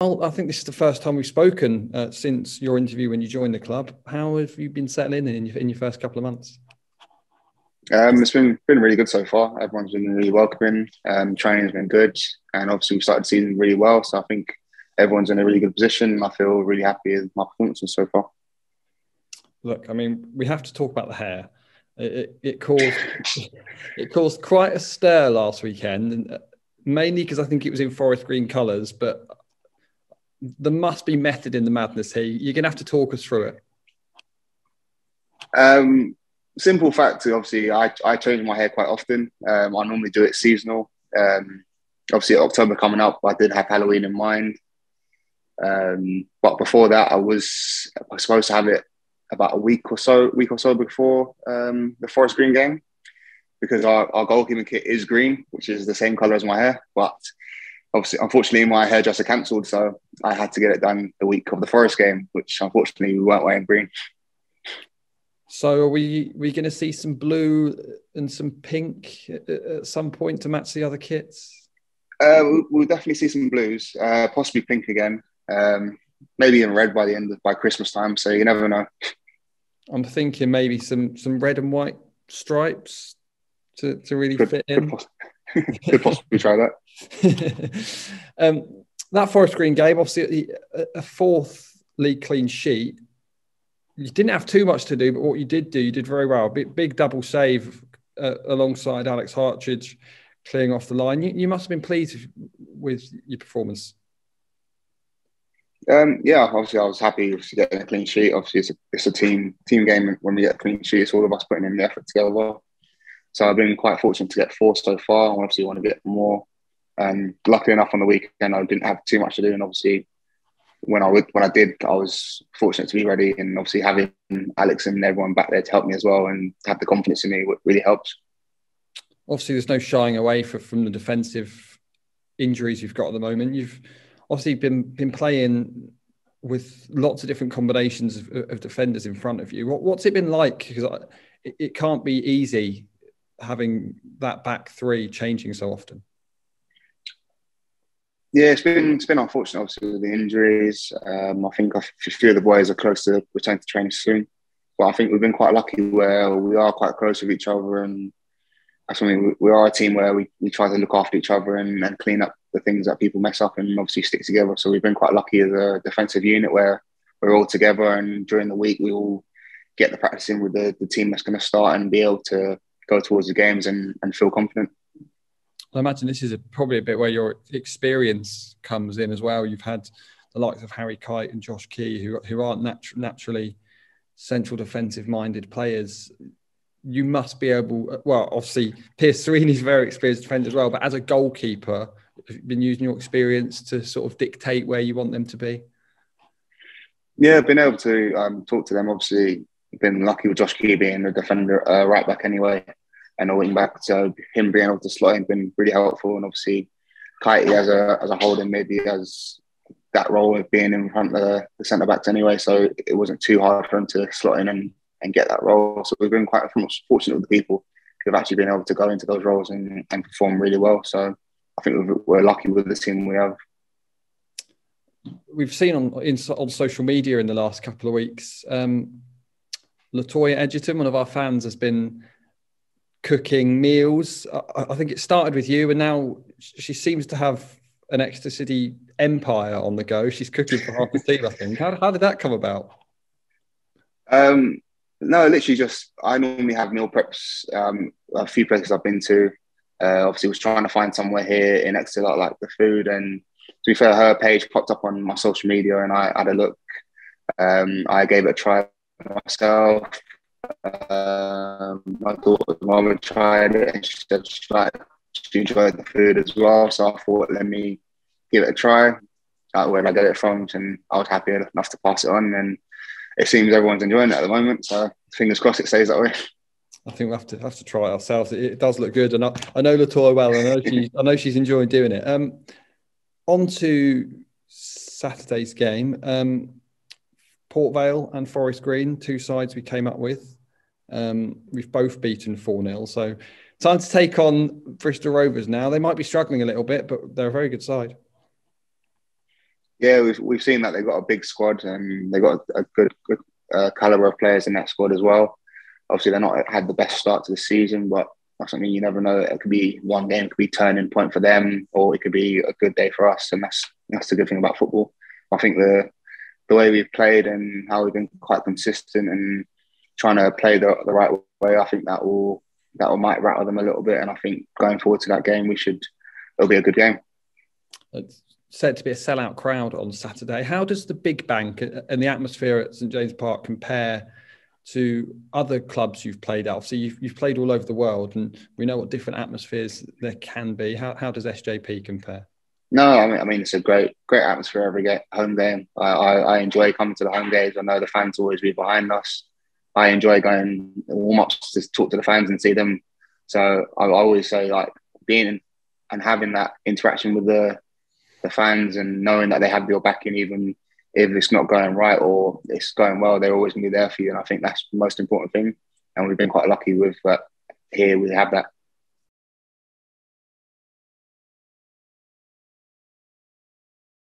Well, I think this is the first time we've spoken uh, since your interview when you joined the club. How have you been settling in in your, in your first couple of months? Um, it's been been really good so far. Everyone's been really welcoming. Um, training's been good, and obviously we've started the season really well. So I think everyone's in a really good position. I feel really happy with my performances so far. Look, I mean, we have to talk about the hair. It, it, it caused it caused quite a stir last weekend, mainly because I think it was in forest green colours. But there must be method in the madness here. You're going to have to talk us through it. Um, simple fact, obviously, I, I change my hair quite often. Um, I normally do it seasonal. Um, obviously, October coming up, I did have Halloween in mind. Um, but before that, I was, I was supposed to have it about a week or so, week or so before um, the Forest Green game, because our, our goalkeeping kit is green, which is the same color as my hair. But obviously, unfortunately, my hairdresser cancelled, so I had to get it done the week of the Forest game, which unfortunately we weren't wearing green. So are we we going to see some blue and some pink at some point to match the other kits? Uh, we'll, we'll, definitely see some blues, uh, possibly pink again, um, maybe in red by the end of by Christmas time. So you never know. I'm thinking maybe some some red and white stripes to, to really could, fit in. Could, could possibly try that. um, that forest green game, obviously, a fourth league clean sheet. You didn't have too much to do, but what you did do, you did very well. Big, big double save uh, alongside Alex Hartridge clearing off the line. You, you must have been pleased with your performance. Um, yeah, obviously I was happy to get a clean sheet. Obviously, it's a, it's a team team game. When we get a clean sheet, it's all of us putting in the effort together. So I've been quite fortunate to get four so far. I obviously want to get more. Um, and luckily enough, on the weekend I didn't have too much to do, and obviously when I would when I did, I was fortunate to be ready, and obviously having Alex and everyone back there to help me as well, and have the confidence in me really helps. Obviously, there's no shying away for, from the defensive injuries you've got at the moment. You've obviously been been playing with lots of different combinations of, of defenders in front of you. What, what's it been like? Because it, it can't be easy having that back three changing so often. Yeah, it's been it's been unfortunate, obviously, with the injuries. Um, I think a few of the boys are close to return to training soon, but I think we've been quite lucky where we are quite close with each other, and that's something we, are a team where we, we try to look after each other and, and clean up the things that people mess up, and obviously stick together. So we've been quite lucky as a defensive unit where we're all together, and during the week we all get the practice in with the, the team that's going to start and be able to go towards the games and, and feel confident. I imagine this is a, probably a bit where your experience comes in as well. You've had the likes of Harry Kite and Josh Key, who, who aren't natu- naturally central defensive minded players. You must be able, well, obviously, Pierce is a very experienced defender as well, but as a goalkeeper, have you been using your experience to sort of dictate where you want them to be? Yeah, I've been able to um, talk to them. Obviously, been lucky with Josh Key being a defender, uh, right back anyway and a wing back. So him being able to slot in been really helpful. And obviously, Kitey as a as a holding maybe has that role of being in front of the, the centre backs anyway. So it wasn't too hard for him to slot in and, and get that role. So we've been quite fortunate with the people who've actually been able to go into those roles and, and perform really well. So I think we're lucky with the team we have. We've seen on in, on social media in the last couple of weeks, um, Latoya Edgerton, one of our fans, has been cooking meals. I, I, think it started with you, and now she seems to have an Exeter City empire on the go. She's cooking for half the team, I think. How, how did that come about? Um, no, literally just I normally have meal preps. Um, a few places I've been to. Uh, obviously, was trying to find somewhere here in Exeter that like the food, and to be fair, her page popped up on my social media, and I had a look. Um, I gave it a try myself. Um, my daughter's mom tried it and she said she, liked, she enjoyed the food as well. So I thought, let me give it a try. Uh, where I get it from, and I was happy enough to pass it on. And it seems everyone's enjoying it at the moment. So fingers crossed it stays that way. I think we have to have to try it ourselves. It, it does look good, and I, I know Latoya well. I know she I know she's enjoying doing it. Um, on to Saturday's game. Um, Port Vale and Forest Green, two sides we came up with. Um, we've both beaten 4 0. So time to take on Bristol Rovers now. They might be struggling a little bit, but they're a very good side. Yeah, we've we've seen that they've got a big squad and they've got a good good uh, caliber of players in that squad as well. Obviously, they're not had the best start to the season, but that's something you never know. It could be one game, it could be turning point for them, or it could be a good day for us, and that's that's the good thing about football. I think the the way we've played and how we've been quite consistent and trying to play the, the right way, I think that will that will might rattle them a little bit. And I think going forward to that game, we should it'll be a good game. It's said to be a sellout crowd on Saturday. How does the Big Bank and the atmosphere at St James Park compare to other clubs you've played at? Obviously, you've, you've played all over the world, and we know what different atmospheres there can be. How, how does SJP compare? No, I mean, I mean, it's a great, great atmosphere every game, home game. I, I, I enjoy coming to the home games. I know the fans always be behind us. I enjoy going warm ups to talk to the fans and see them. So I always say like being and having that interaction with the the fans and knowing that they have your backing even if it's not going right or it's going well, they're always going to be there for you. And I think that's the most important thing. And we've been quite lucky with that. Here we have that.